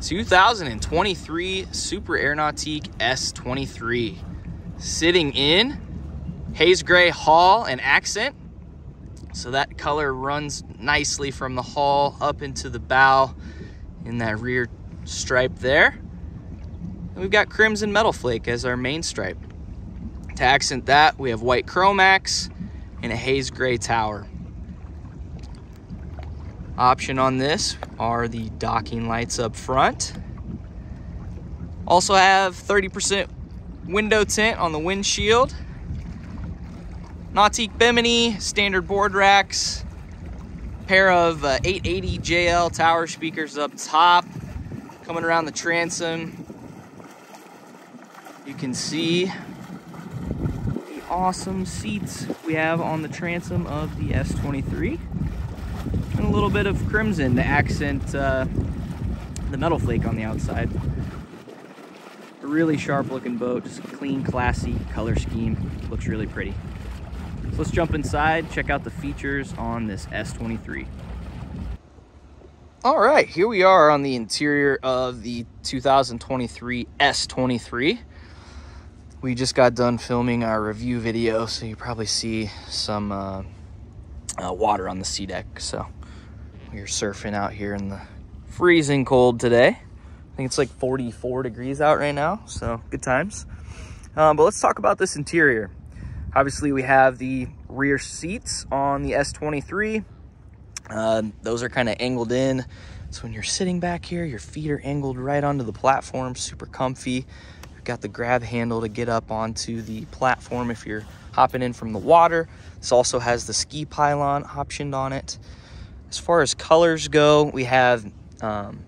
2023 Super Air Nautique S23. Sitting in haze gray hull and accent. So that color runs nicely from the hull up into the bow in that rear stripe there. And we've got crimson metal flake as our main stripe. To accent that, we have white Chromax and a haze gray tower. Option on this are the docking lights up front. Also have 30% window tint on the windshield. Nautique Bimini, standard board racks, pair of uh, 880 JL tower speakers up top, coming around the transom. You can see the awesome seats we have on the transom of the S23 and a little bit of crimson to accent uh, the metal flake on the outside. A really sharp looking boat, just clean, classy color scheme. Looks really pretty. So let's jump inside, check out the features on this S23. All right, here we are on the interior of the 2023 S23. We just got done filming our review video, so you probably see some uh, uh, water on the SeaDek. So we're surfing out here in the freezing cold today. I think it's like 44 degrees out right now, so good times. Um, but let's talk about this interior. Obviously, we have the rear seats on the S23. Uh, those are kind of angled in. So when you're sitting back here, your feet are angled right onto the platform, super comfy. You've got the grab handle to get up onto the platform if you're hopping in from the water. This also has the ski pylon optioned on it. As far as colors go, we have, um,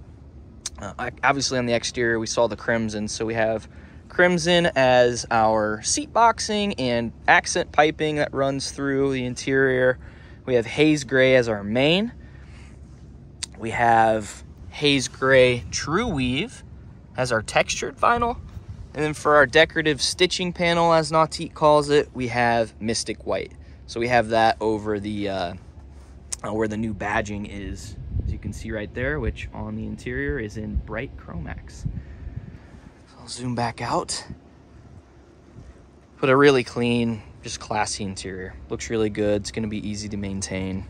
uh, obviously on the exterior, we saw the crimson. So we have crimson as our seat boxing and accent piping that runs through the interior. We have haze gray as our main. We have haze gray true weave as our textured vinyl. And then for our decorative stitching panel, as Nautique calls it, we have Mystic White. So we have that over the uh, uh, where the new badging is, as you can see right there, which on the interior is in bright Chromax. So I'll zoom back out. Put a really clean, just classy interior. Looks really good. It's going to be easy to maintain.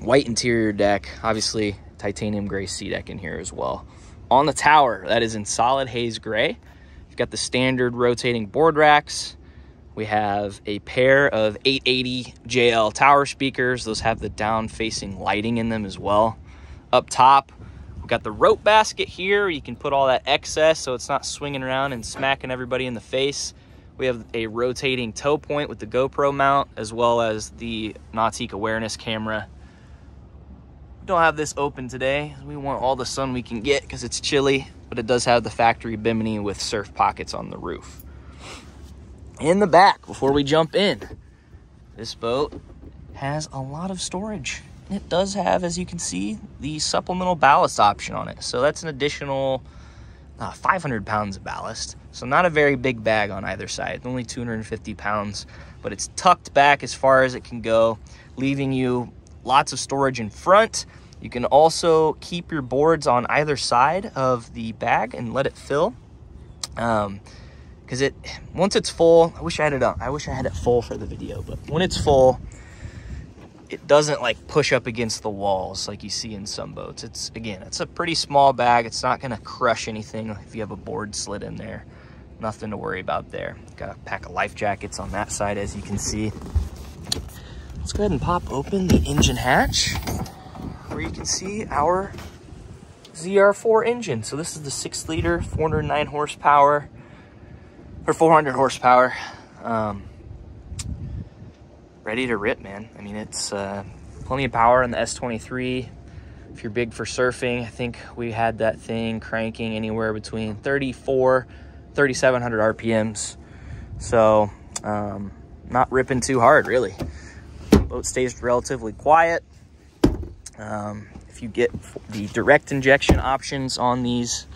White interior deck, obviously titanium gray SeaDek in here as well. On the tower, that is in solid haze gray. You've got the standard rotating board racks. We have a pair of 880 JL tower speakers. Those have the down facing lighting in them as well. Up top, we've got the rope basket here. You can put all that excess so it's not swinging around and smacking everybody in the face. We have a rotating tow point with the GoPro mount as well as the Nautique awareness camera. We don't have this open today. We want all the sun we can get because it's chilly, but it does have the factory Bimini with surf pockets on the roof in the back before we jump in. This boat has a lot of storage. It does have, as you can see, the supplemental ballast option on it. So that's an additional uh, 500 pounds of ballast. So not a very big bag on either side, only 250 pounds, but it's tucked back as far as it can go, leaving you lots of storage in front. You can also keep your boards on either side of the bag and let it fill. Um, because it once it's full i wish i had it up. I wish i had it full for the video but when it's full it doesn't like push up against the walls like you see in some boats. It's again it's a pretty small bag. It's not going to crush anything if you have a board slid in there. Nothing to worry about there. Got a pack of life jackets on that side as you can see. Let's go ahead and pop open the engine hatch where you can see our ZR4 engine. So this is the six liter, 409 horsepower, or 400 horsepower. Um, ready to rip, man. I mean, it's uh, plenty of power in the S23. If you're big for surfing, I think we had that thing cranking anywhere between 34, 3,700 RPMs. So, um, not ripping too hard, really. Boat stays relatively quiet. Um, if you get the direct injection options on these,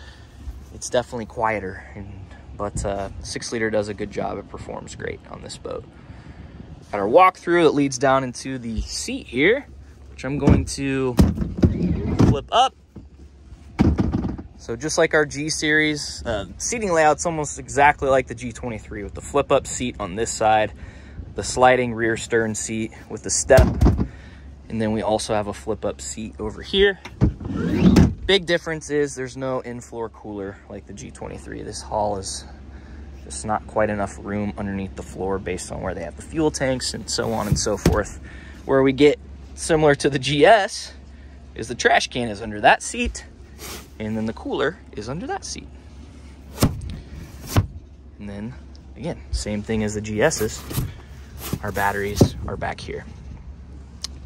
it's definitely quieter and but uh, six liter does a good job. It performs great on this boat. Got our walkthrough that leads down into the seat here, which I'm going to flip up. So just like our G series, uh, seating layout's almost exactly like the G23 with the flip up seat on this side, the sliding rear stern seat with the step, and then we also have a flip up seat over here. Big difference is there's no in-floor cooler like the G23. This Hall is just not quite enough room underneath the floor based on where they have the fuel tanks and so on and so forth. Where we get similar to the GS is the trash can is under that seat and then the cooler is under that seat. And then again, same thing as the GS's. Our batteries are back here.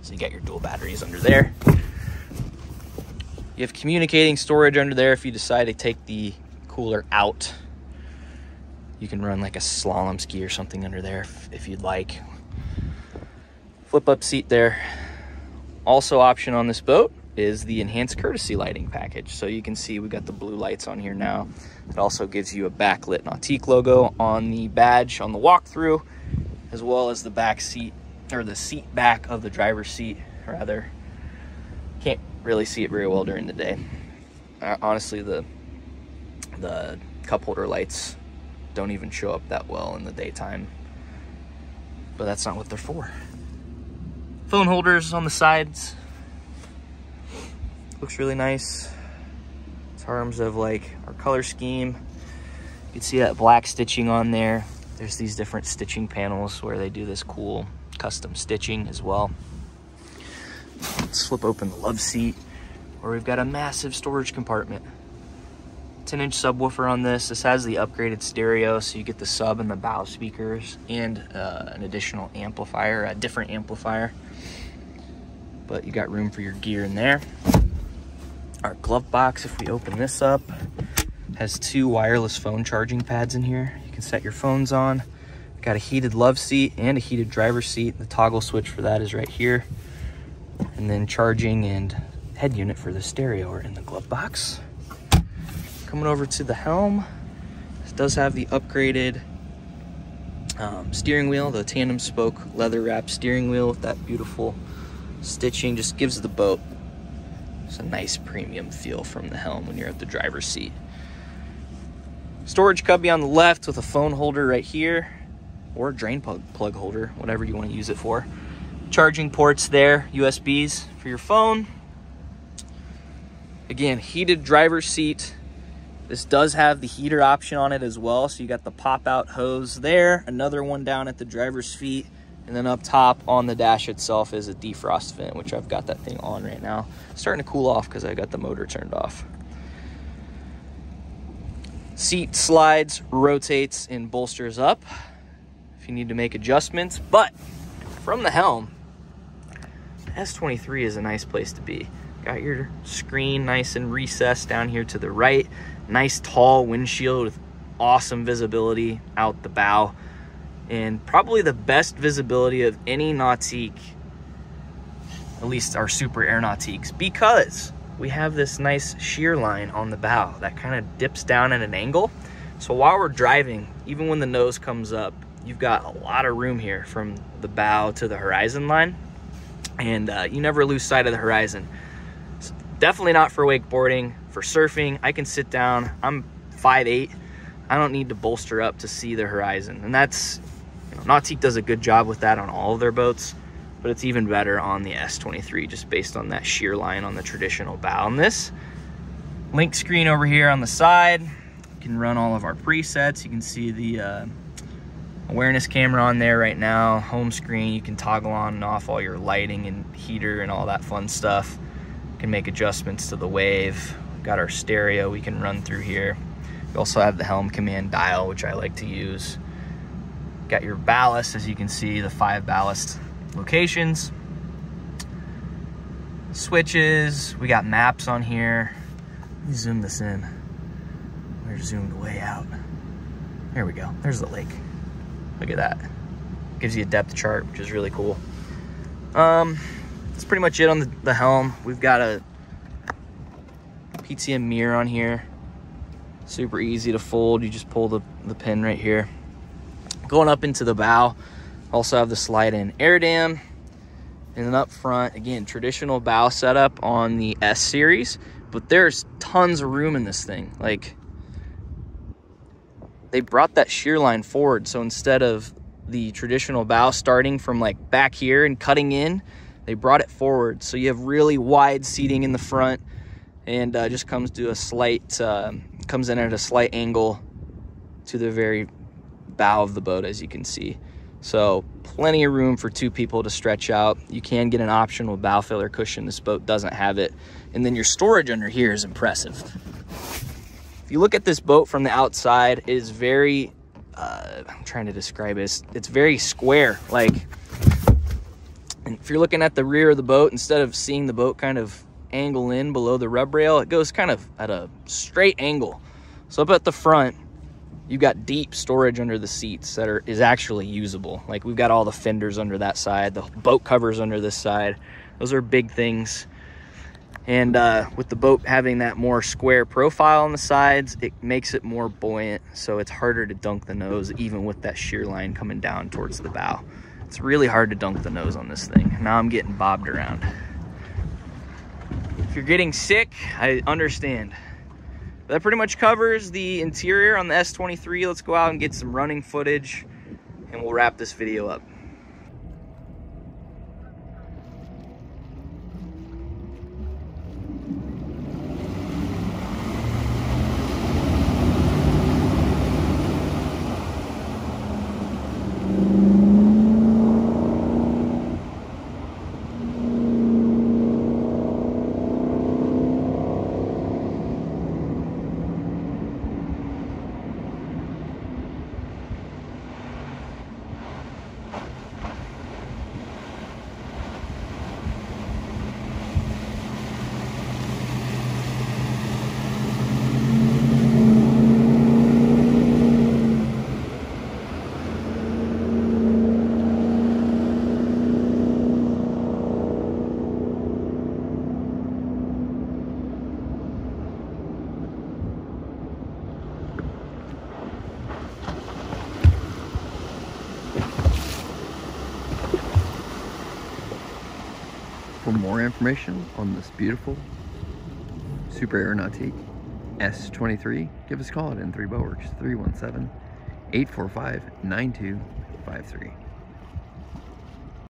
So you got your dual batteries under there. You have communicating storage under there if you decide to take the cooler out. You can run like a slalom ski or something under there if, if you'd like. Flip up seat there. Also option on this boat is the enhanced courtesy lighting package. So you can see we've got the blue lights on here now. It also gives you a backlit Nautique logo on the badge on the walkthrough, as well as the back seat or the seat back of the driver's seat rather. Really see it very well during the day. Uh, honestly, the the cup holder lights don't even show up that well in the daytime. But that's not what they're for. Phone holders on the sides, looks really nice in terms of like our color scheme. You can see that black stitching on there. There's these different stitching panels where they do this cool custom stitching as well. Let's flip open the love seat where we've got a massive storage compartment. 10 inch subwoofer on this. This has the upgraded stereo, so you get the sub and the bow speakers and uh, an additional amplifier, a different amplifier. But you got room for your gear in there. Our glove box, if we open this up, has two wireless phone charging pads in here. You can set your phones on. Got a heated love seat and a heated driver's seat. The toggle switch for that is right here. And then charging and head unit for the stereo are in the glove box. Coming over to the helm, does have the upgraded um, steering wheel, the tandem spoke leather wrap steering wheel with that beautiful stitching. Just gives the boat a nice premium feel from the helm when you're at the driver's seat. Storage cubby on the left with a phone holder right here or a drain plug, plug holder, whatever you want to use it for. Charging ports there, USBs for your phone. Again, heated driver's seat. This does have the heater option on it as well. So you got the pop out hose there, another one down at the driver's feet and then up top on the dash itself is a defrost vent, which I've got that thing on right now. starting to cool off because I got the motor turned off. Seat slides, rotates, and bolsters up if you need to make adjustments. But from the helm, S23 is a nice place to be. Got your screen nice and recessed down here to the right. Nice tall windshield with awesome visibility out the bow and probably the best visibility of any Nautique, at least our Super Air Nautiques, because we have this nice shear line on the bow that kind of dips down at an angle. So while we're driving, even when the nose comes up, you've got a lot of room here from the bow to the horizon line. And uh, you never lose sight of the horizon. It's definitely not for wakeboarding, for surfing. I can sit down, I'm 5'8". I don't need to bolster up to see the horizon. And that's Nautique does a good job with that on all of their boats, but it's even better on the S23 just based on that sheer line on the traditional bow. On this LINC screen over here on the side, you can run all of our presets. You can see the uh, awareness camera on there right now, home screen. You can toggle on and off all your lighting and heater and all that fun stuff. You can make adjustments to the wave. We've got our stereo we can run through here. We also have the helm command dial, which I like to use. Got your ballast, as you can see, the five ballast locations. Switches, we got maps on here. Let me zoom this in. We're zoomed way out. There we go, there's the lake. Look at that. Gives you a depth chart, which is really cool. Um, that's pretty much it on the, the helm. We've got a PTM mirror on here. Super easy to fold. You just pull the, the pin right here. Going up into the bow, also have the slide in air dam. And then up front, again, traditional bow setup on the S series. but there's tons of room in this thing. Like they brought that shear line forward. So instead of the traditional bow starting from like back here and cutting in, they brought it forward. So you have really wide seating in the front and uh, just comes to a slight, uh, comes in at a slight angle to the very bow of the boat, as you can see. So plenty of room for two people to stretch out. You can get an optional bow filler cushion. This boat doesn't have it. And then your storage under here is impressive. If you look at this boat from the outside, it is very, uh, I'm trying to describe it. It's, it's very square. Like, if you're looking at the rear of the boat, instead of seeing the boat kind of angle in below the rub rail, it goes kind of at a straight angle. So up at the front, you've got deep storage under the seats that are is actually usable. Like we've got all the fenders under that side, the boat covers under this side. Those are big things. And uh, with the boat having that more square profile on the sides, it makes it more buoyant. So it's harder to dunk the nose even with that shear line coming down towards the bow. It's really hard to dunk the nose on this thing. Now I'm getting bobbed around. If you're getting sick, I understand. That pretty much covers the interior on the S23. Let's go out and get some running footage and we'll wrap this video up. For more information on this beautiful Super Air Nautique S23, give us a call at N3 Boatworks 317 845 9253.